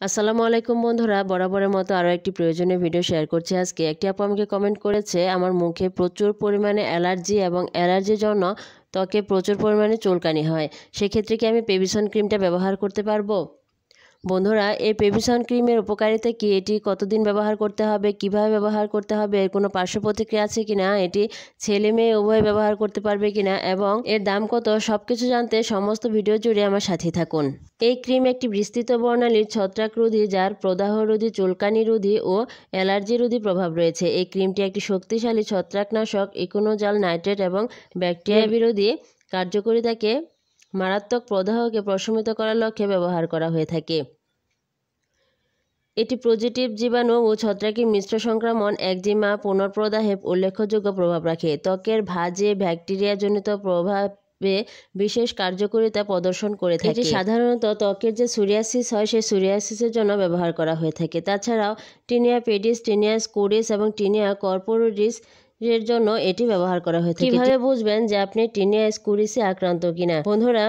আসসালামু আলাইকুম বন্ধুরা, বরাবরের মতো আরও একটি প্রয়োজনীয় ভিডিও শেয়ার করছি আজকে। একটি আপু আমাকে কমেন্ট করেছে, আমার মুখে প্রচুর পরিমাণে অ্যালার্জি এবং অ্যালার্জির জন্য ত্বকে প্রচুর পরিমাণে চুলকানি হয়। সেক্ষেত্রে কি আমি পেভিসন ক্রিমটা ব্যবহার করতে পারব? বন্ধুরা, এই পেভিসন ক্রিমের উপকারিতা কি? এটি কতদিন ব্যবহার করতে হবে? কীভাবে ব্যবহার করতে হবে? এর কোনো পার্শ্ব প্রতিক্রিয়া আছে কিনা? এটি ছেলে মেয়ে উভয় ব্যবহার করতে পারবে কিনা? এবং এর দাম কত? সব কিছু জানতে সমস্ত ভিডিও জুড়ে আমার সাথে থাকুন। এই ক্রিম একটি বিস্তৃত বর্ণালীর ছত্রাকরোধী, যার প্রদাহরোধী চুলকানিরোধী ও অ্যালার্জিরোধী প্রভাব রয়েছে। এই ক্রিমটি একটি শক্তিশালী ছত্রাকনাশক, ইকোনোজাল নাইট্রেট এবং ব্যাকটেরিয়া বিরোধী কার্যকরিতাকে মারাত্মক প্রদাহকে প্রশমিত করার লক্ষ্যে ব্যবহার করা হয়ে থাকে। এটি পজিটিভ জীবাণু ও ছত্রাকের মিশ্র সংক্রমণ একজিমা পুনঃপ্রদাহে উল্লেখযোগ্য প্রভাব রাখে। ত্বকের ভাজে ব্যাকটেরিয়াজনিত প্রভাবে বিশেষ কার্যকরিতা প্রদর্শন করে থাকে। এটি সাধারণত ত্বকের যে সুরিয়াসিস হয় সেই সুরিয়াসিসের জন্য ব্যবহার করা হয়ে থাকে। তাছাড়াও টিনিয়া পেডিস টিনিয়া স্কোরিস এবং টিনিয়া কর্পোরিস এর জন্য এটি ব্যবহার করা হয়ে থাকে। কীভাবে বুঝবেন যে আপনি টিনিয়া স্কুরিসে আক্রান্ত কিনা? বন্ধুরা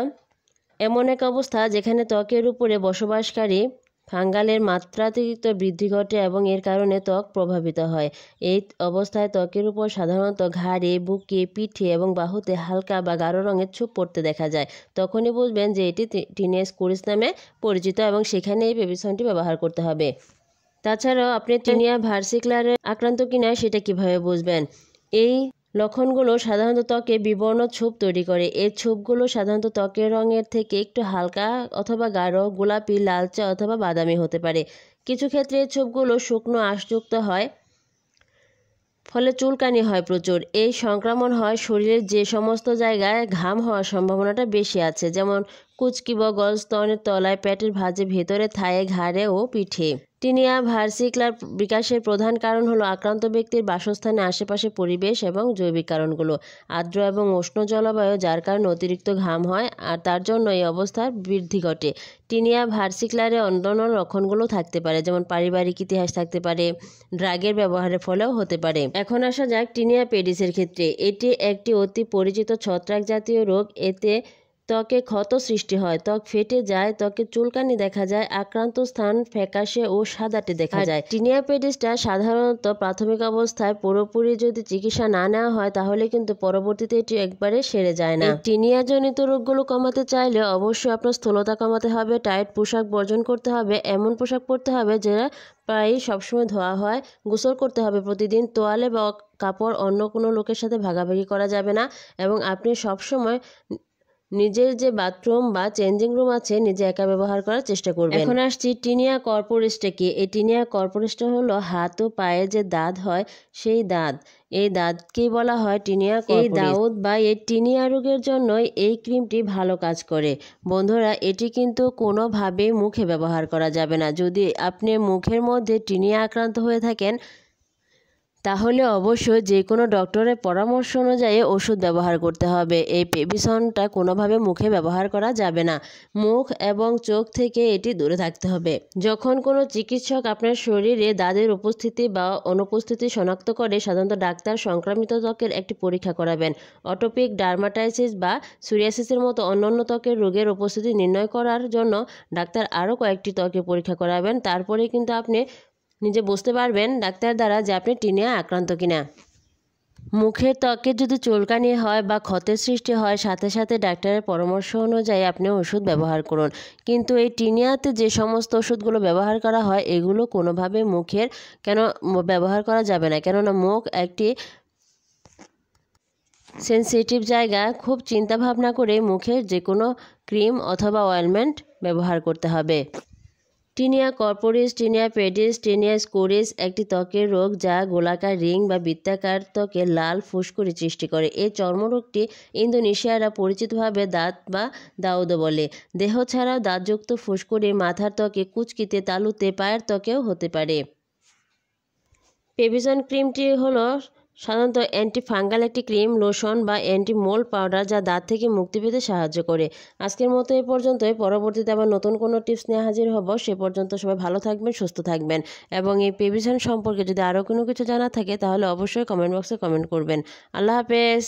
এমন এক অবস্থা যেখানে ত্বকের উপরে বসবাসকারী ফাঙ্গালের মাত্রাতিরিক্ত বৃদ্ধি ঘটে এবং এর কারণে ত্বক প্রভাবিত হয়। এই অবস্থায় ত্বকের উপর সাধারণত ঘাড়ে, বুকে, পিঠে এবং বাহুতে হালকা বা গাঢ় রঙের ছোপ পড়তে দেখা যায়। তখনই বুঝবেন যে এটি টিনেস কুরিস নামে পরিচিত এবং সেখানে এই পেভিসনটি ব্যবহার করতে হবে। তাছাড়াও আপনি টিনিয়া ভার্সিক্লারে আক্রান্ত কিনা সেটা কীভাবে বুঝবেন? এই লক্ষণগুলো সাধারণত ত্বকে বিবর্ণ ছোপ তৈরি করে। এই ছোপগুলো সাধারণত ত্বকের রঙের থেকে একটু হালকা অথবা গাঢ়, গোলাপি, লালচে অথবা বাদামি হতে পারে। কিছু ক্ষেত্রে এই ছোপগুলো শুকনো, আঁশযুক্ত হয়, ফলে চুলকানি হয় প্রচুর। এই সংক্রমণ হয় শরীরের যে সমস্ত জায়গায় ঘাম হওয়ার সম্ভাবনাটা বেশি আছে, যেমন কুচকি বগল স্তনের তলায়, পেটের ভাজে, ভেতরে, থায়ে, ঘাড়ে ও পিঠে। টিনিয়া ভার্সিক্লার বিকাশের প্রধান কারণ হলো আক্রান্ত ব্যক্তির বাসস্থানে আশেপাশে পরিবেশ এবং জৈবিক কারণগুলো। আর্দ্র এবং উষ্ণ জলবায়ু, যার কারণে অতিরিক্ত ঘাম হয়, আর তার জন্য এই অবস্থার বৃদ্ধি ঘটে। টিনিয়া ভার্সিক্লারে অন্যান্য লক্ষণগুলো থাকতে পারে, যেমন পারিবারিক ইতিহাস থাকতে পারে, ড্রাগের ব্যবহারের ফলেও হতে পারে। এখন আসা যাক টিনিয়া পেডিসের ক্ষেত্রে। এটি একটি অতি পরিচিত ছত্রাক জাতীয় রোগ। এতে ত্বকে ক্ষত সৃষ্টি হয়। ত্বক ফেটে যায় ত্বকে চুলকানি দেখা যায় আক্রান্ত স্থান ফ্যাকাশে ও সাদাটে দেখা যায়। টিনিয়া পেডিসটা সাধারণত প্রাথমিক অবস্থায় পুরোপুরি যদি চিকিৎসা না নেওয়া হয় তাহলে কিন্তু পরবর্তীতে এটি একবারে সেরে যায় না। টিনিয়া জনিত রোগগুলো কমাতে চাইলে অবশ্যই আপনার স্থূলতা কমাতে হবে টাইট পোশাক বর্জন করতে হবে এমন পোশাক পরতে হবে যেটা প্রায় সবসময় ধোয়া হয় গোসল করতে হবে প্রতিদিন তোয়ালে বা কাপড় অন্য কোনো লোকের সাথে ভাগাভাগি করা যাবে না এবং আপনি সবসময় নিজের যে বাথরুম বা চেঞ্জিং রুম আছে নিজে একা ব্যবহার করার চেষ্টা করবেন। এখন আসছি টিনিয়া কর্পোরেস্টে কি? এই টিনিয়া কর্পোরেস্টটা হলো হাত ও পায়ে যে দাঁত হয় সেই দাঁত। এই দাঁতকেই বলা হয়? টিনিয়া এই দাউদ বা এই টিনিয়া রোগের জন্যই এই ক্রিমটি ভালো কাজ করে। বন্ধুরা এটি কিন্তু কোনোভাবেই মুখে ব্যবহার করা যাবে না। যদি আপনি মুখের মধ্যে টিনিয়া আক্রান্ত হয়ে থাকেন তাহলে অবশ্যই যে কোনো ডক্টরের পরামর্শ অনুযায়ী ওষুধ ব্যবহার করতে হবে। এই পেবিসনটা কোনোভাবে মুখে ব্যবহার করা যাবে না। মুখ এবং চোখ থেকে এটি দূরে থাকতে হবে। যখন কোনো চিকিৎসক আপনার শরীরে দাঁতের উপস্থিতি বা অনুপস্থিতি শনাক্ত করে, সাধারণত ডাক্তার সংক্রামিত ত্বকের একটি পরীক্ষা করাবেন। অটোপিক ডার্মাটাইসিস বা সুরিয়াসিসের মতো অন্যান্য ত্বকের রোগের উপস্থিতি নির্ণয় করার জন্য ডাক্তার আরও কয়েকটি ত্বকের পরীক্ষা করাবেন। তারপরে কিন্তু আপনি নিজে বুঝতে পারবেন ডাক্তার দ্বারা যে আপনি টিনিয়া আক্রান্ত কিনা। মুখের ত্বকে যদি চুলকানি হয় বা ক্ষতের সৃষ্টি হয়, সাথে সাথে ডাক্তারের পরামর্শ অনুযায়ী আপনি ওষুধ ব্যবহার করুন। কিন্তু এই টিনিয়াতে যে সমস্ত ওষুধগুলো ব্যবহার করা হয়, এগুলো কোনোভাবে মুখের কেন ব্যবহার করা যাবে না। কেননা মুখ একটি সেন্সিটিভ জায়গা, খুব চিন্তা ভাবনা করে মুখের যে কোনো ক্রিম অথবা অয়েলমেন্ট ব্যবহার করতে হবে। Tinea corporis, tinea pedis, tinea স্কোরিস একটি ত্বকের রোগ যা গোলাকার রিং বা বৃত্তাকার ত্বকে লাল ফুসকুড়ি সৃষ্টি করে। এই চর্মরোগটি ইন্দোনেশিয়ারা পরিচিতভাবে দাঁত বা দাউদ বলে। দেহ ছাড়াও দাঁতযুক্ত ফুসকুড়ি মাথার ত্বকে কুচকিতে, তালুতে, পায়ের ত্বকেও হতে পারে। পেভিজন ক্রিমটি হলো সাধারণত অ্যান্টি ফাঙ্গাল একটি ক্রিম লোশন বা অ্যান্টি মোল্ড পাউডার যা দাঁত থেকে মুক্তি পেতে সাহায্য করে। আজকের মতো এ পর্যন্তই। পরবর্তীতে আবার নতুন কোনো টিপস নিয়ে হাজির হব। সে পর্যন্ত সবাই ভালো থাকবেন, সুস্থ থাকবেন। এবং এই পেভিশন সম্পর্কে যদি আরও কোনো কিছু জানা থাকে, তাহলে অবশ্যই কমেন্ট বক্সে কমেন্ট করবেন। আল্লাহ হাফেজ!